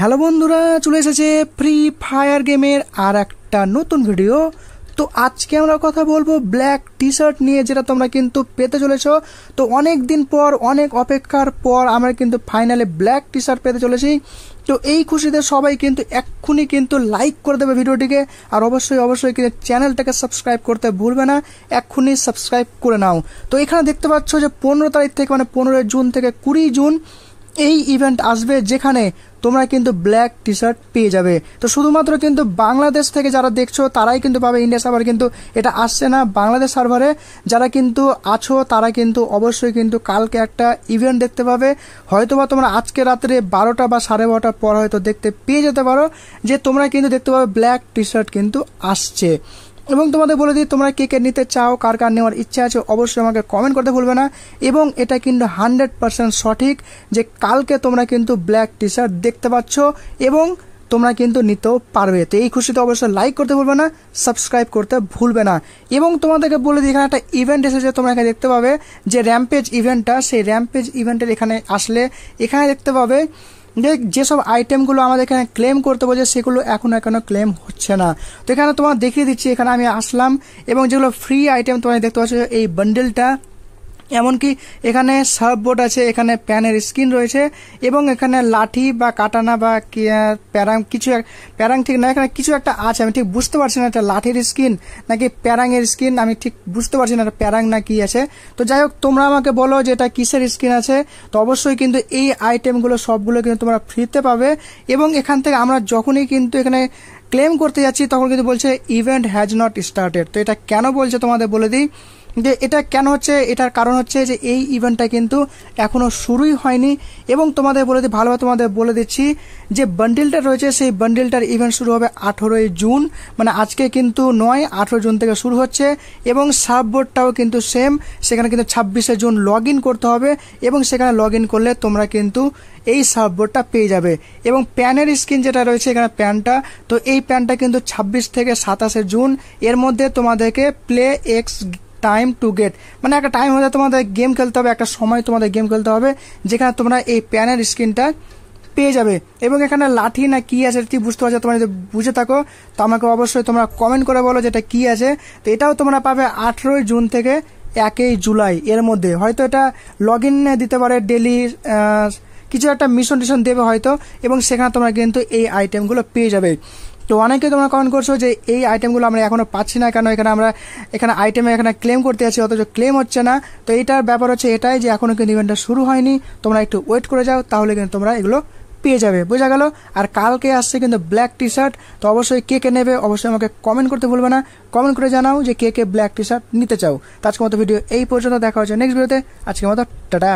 Hello বন্ধুরা, চলে এসেছে ফ্রি ফায়ার গেমের আর একটা নতুন ভিডিও তো আজকে আমরা কথা বলব ব্ল্যাক টি শার্ট নিয়ে, যেটা তোমরা কিন্তু পেতে চলেছো। তো অনেক দিন পর, অনেক অপেক্ষার পর আমরা কিন্তু ফাইনালে ব্ল্যাক টি শার্ট পেতে চলেছি। তো এই খুশিতে সবাই কিন্তু এক্ষুনি কিন্তু লাইক করে দেবে ভিডিওটিকে আর অবশ্যই অবশ্যই কিন্তু চ্যানেলটাকে সাবস্ক্রাইব করতে ভুলবে না। এক্ষুনি সাবস্ক্রাইব করে নাও। তো এখানে দেখতে পাচ্ছ যে পনেরো তারিখ থেকে মানে পনেরোই জুন থেকে কুড়ি জুন এই ইভেন্ট আসবে যেখানে তোমরা কিন্তু ব্ল্যাক টি শার্ট পেয়ে যাবে। তো শুধুমাত্র কিন্তু বাংলাদেশ থেকে যারা দেখছ, তারাই কিন্তু পাবে ইন্ডিয়া সার্ভার কিন্তু এটা আসছে না বাংলাদেশ সার্ভারে যারা কিন্তু আছো, তারা কিন্তু অবশ্যই কিন্তু কালকে একটা ইভেন্ট দেখতে পাবে। হয়তোবা তোমরা আজকে রাত্রে বারোটা বা সাড়ে বারোটার পর হয়তো দেখতে পেয়ে যেতে পারো যে তোমরা কিন্তু দেখতে পাবে ব্ল্যাক টি শার্ট কিন্তু আসছে। এবং তোমাদের বলে দিই, তোমরা কে কে নিতে চাও, কার কার নেওয়ার ইচ্ছা আছে, অবশ্যই আমাকে কমেন্ট করতে ভুলবে না। এবং এটা কিন্তু হান্ড্রেড পার্সেন্ট সঠিক যে কালকে তোমরা কিন্তু ব্ল্যাক টি শার্ট দেখতে পাচ্ছ এবং তোমরা কিন্তু নিতেও পারবে। তো এই খুশিতে অবশ্যই লাইক করতে ভুলবে না সাবস্ক্রাইব করতে ভুলবে না। এবং তোমাদেরকে বলে দিই, এখানে একটা ইভেন্ট এসেছে, তোমরা এখানে দেখতে পাবে যে র্যাম্পেজ ইভেন্টটা সেই র্যাম্পেজ ইভেন্টের এখানে আসলে এখানে দেখতে পাবে যেসব আইটেমগুলো আমাদের এখানে ক্লেম করতে বলছে, সেগুলো এখনও এখনও ক্লেম হচ্ছে না। তো এখানে তোমার দেখিয়ে দিচ্ছি, এখানে আমি আসলাম এবং যেগুলো ফ্রি আইটেম তোমরা দেখতে পাচ্ছ, এই বান্ডেলটা এমনকি এখানে সার্ফবোর্ড আছে, এখানে প্যানের স্ক্রিন রয়েছে এবং এখানে লাঠি বা কাটানা বা প্যারাং কিছু প্যারাং ঠিক না, এখানে কিছু একটা আছে, আমি ঠিক বুঝতে পারছি না, এটা লাঠির স্ক্রিন নাকি প্যারাংয়ের স্ক্রিন আমি ঠিক বুঝতে পারছি না এটা প্যারাং না কি আছে। তো যাই হোক, তোমরা আমাকে বলো যে এটা কিসের স্ক্রিন আছে, তো অবশ্যই কিন্তু এই আইটেমগুলো সবগুলো কিন্তু তোমরা ফ্রিতে পাবে এবং এখান থেকে আমরা যখনই কিন্তু এখানে ক্লেম করতে যাচ্ছি, তখন কিন্তু বলছে ইভেন্ট হ্যাজ নট স্টার্টেড তো এটা কেন বলছে তোমাদের বলে দিই? যে এটা কেন হচ্ছে? এটার কারণ হচ্ছে যে এই ইভেন্টটা কিন্তু এখনও শুরুই হয়নি এবং তোমাদের বলে দিই ভালোভাবে তোমাদের বলে দিচ্ছি যে বান্ডিলটা রয়েছে, সেই বান্ডিলটার ইভেন্ট শুরু হবে আঠেরোই জুন। মানে আজকে কিন্তু নয়, আঠেরো জুন থেকে শুরু হচ্ছে এবং সাববোর্ডটাও কিন্তু সেম সেখানে কিন্তু ছাব্বিশে জুন লগ করতে হবে এবং সেখানে লগ করলে তোমরা কিন্তু এই সাববোর্ডটা পেয়ে যাবে। এবং প্যানের স্ক্রিন যেটা রয়েছে এখানে প্যানটা, তো এই প্যানটা কিন্তু ছাব্বিশ থেকে সাতাশে জুন। এর মধ্যে তোমাদেরকে play X time to get মানে একটা টাইম হলে তোমাদের গেম খেলতে হবে, একটা সময় তোমাদের গেম খেলতে হবে, যেখানে তোমরা এই প্যানের স্ক্রিনটা পেয়ে যাবে। এবং এখানে লাঠি না কি আছে ঠিক বুঝতে পারছ, তোমরা যদি বুঝে থাকো, তো আমাকে অবশ্যই তোমরা কমেন্ট করে বলো যেটা কি আছে। তো এটাও তোমরা পাবে আঠেরোই জুন থেকে একই জুলাই, এর মধ্যে। হয়তো এটা লগ ইন দিতে পারে ডেলি কিছু একটা মিশন টিশন দেবে হয়তো, এবং সেখানে তোমরা কিন্তু এই আইটেমগুলো পেয়ে যাবে। তো অনেকে তোমরা কমেন্ট করছ যে এই আইটেমগুলো আমরা এখনও পাচ্ছি না কেন? এখানে আমরা এখানে আইটেমে এখানে ক্লেম করতে আছি অথচ ক্লেম হচ্ছে না। তো এইটার ব্যাপার হচ্ছে এটাই যে এখনও কিন্তু ইভেন্টটা শুরু হয়নি। তোমরা একটু ওয়েট করে যাও, তাহলে কিন্তু তোমরা এগুলো পেয়ে যাবে। বোঝা গেল? আর কালকে আসছে কিন্তু ব্ল্যাক টি শার্ট তো অবশ্যই কে কে নেবে অবশ্যই আমাকে কমেন্ট করতে ভুলবে না। কমেন্ট করে জানাও যে কে কে ব্ল্যাক টি শার্ট নিতে চাও। তো আজকের মতো ভিডিও এই পর্যন্ত, দেখা হচ্ছে নেক্সট ভিডিওতে আজকের মতো, টাটা।